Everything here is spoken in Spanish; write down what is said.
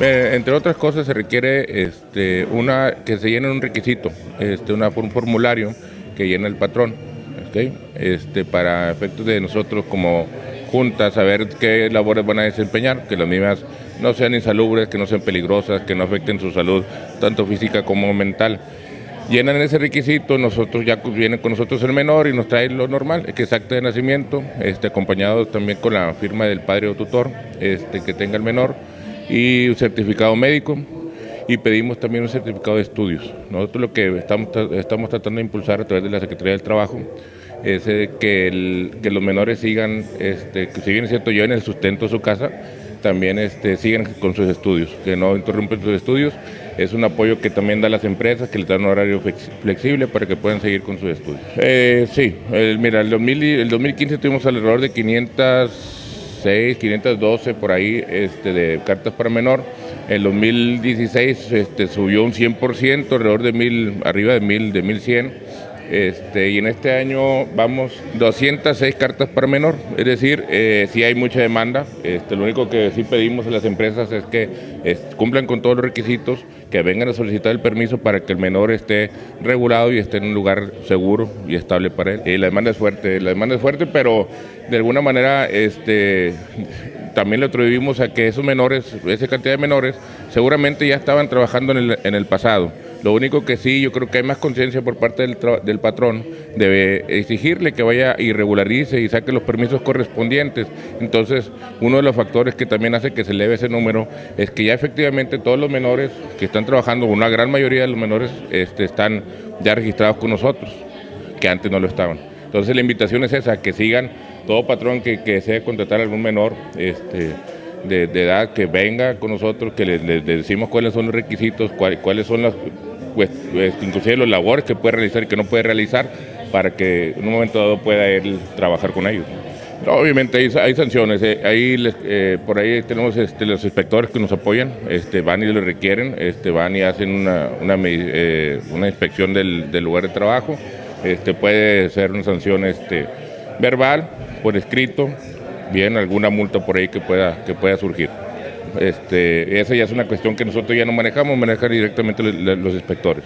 Eh, entre otras cosas se requiere este, una, que se llene un requisito, este, una, un formulario que llena el patrón, este, para efectos de nosotros como junta saber qué labores van a desempeñar, que las mismas no sean insalubres, que no sean peligrosas, que no afecten su salud, tanto física como mental. Llenan ese requisito, nosotros ya vienen con nosotros el menor y nos trae lo normal, que es acta de nacimiento, este, acompañado también con la firma del padre o tutor que tenga el menor y un certificado médico y pedimos también un certificado de estudios. Nosotros lo que estamos, estamos tratando de impulsar a través de la Secretaría del Trabajo es que, que los menores sigan, este, que si bien es cierto, lleven el sustento de su casa, también este, sigan con sus estudios, que no interrumpen sus estudios. Es un apoyo que también da las empresas, que les dan un horario flexible para que puedan seguir con sus estudios. Eh, sí, mira, el, 2015 tuvimos alrededor de 506, 512 por ahí este, de cartas para menor. El 2016 este, subió un 100%, alrededor de mil, arriba de mil, de 1100. Este, y en este año vamos 206 cartas para menor, es decir, eh, sí hay mucha demanda. Este, lo único que sí pedimos a las empresas es que cumplan con todos los requisitos, que vengan a solicitar el permiso para que el menor esté regulado y esté en un lugar seguro y estable para él. Y la demanda es fuerte, la demanda es fuerte, pero de alguna manera este, también le atribuimos a que esos menores, esa cantidad de menores, seguramente ya estaban trabajando en el pasado lo único que sí, yo creo que hay más conciencia por parte del, patrón, debe exigirle que vaya y regularice y saque los permisos correspondientes. Entonces, uno de los factores que también hace que se eleve ese número es que ya efectivamente todos los menores que están trabajando, una gran mayoría de los menores este, están ya registrados con nosotros, que antes no lo estaban. Entonces la invitación es esa, que sigan todo patrón que, que desee contratar a algún menor este, de, edad, que venga con nosotros, que le, decimos cuáles son los requisitos, cuáles son las pues, pues, inclusive los labores que puede realizar y que no puede realizar para que en un momento dado pueda él trabajar con ellos. obviamente hay, sanciones, eh, ahí eh, por ahí tenemos este, los inspectores que nos apoyan, este, van y lo requieren, este, van y hacen una, una, eh, inspección del, del, lugar de trabajo, este, puede ser una sanción este, verbal, por escrito, bien, alguna multa por ahí que pueda, que pueda surgir. Este, esa ya es una cuestión que nosotros ya no manejamos, manejan directamente los inspectores.